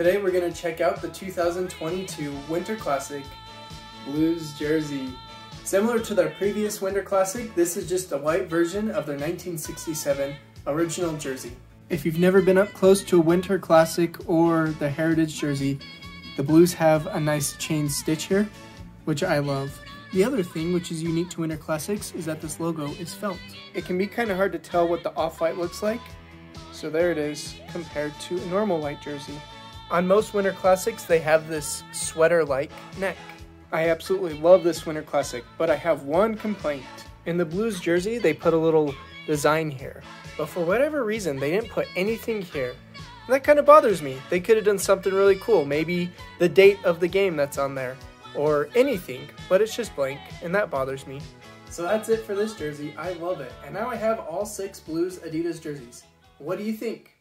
Today we're going to check out the 2022 Winter Classic Blues jersey. Similar to their previous Winter Classic, this is just a white version of their 1967 original jersey. If you've never been up close to a Winter Classic or the Heritage jersey, the Blues have a nice chain stitch here, which I love. The other thing which is unique to Winter Classics is that this logo is felt. It can be kind of hard to tell what the off-white looks like, so there it is compared to a normal white jersey. On most Winter Classics, they have this sweater-like neck. I absolutely love this Winter Classic, but I have one complaint. In the Blues jersey, they put a little design here, but for whatever reason, they didn't put anything here. And that kind of bothers me. They could have done something really cool, maybe the date of the game that's on there, or anything, but it's just blank, and that bothers me. So that's it for this jersey. I love it. And now I have all six Blues Adidas jerseys. What do you think?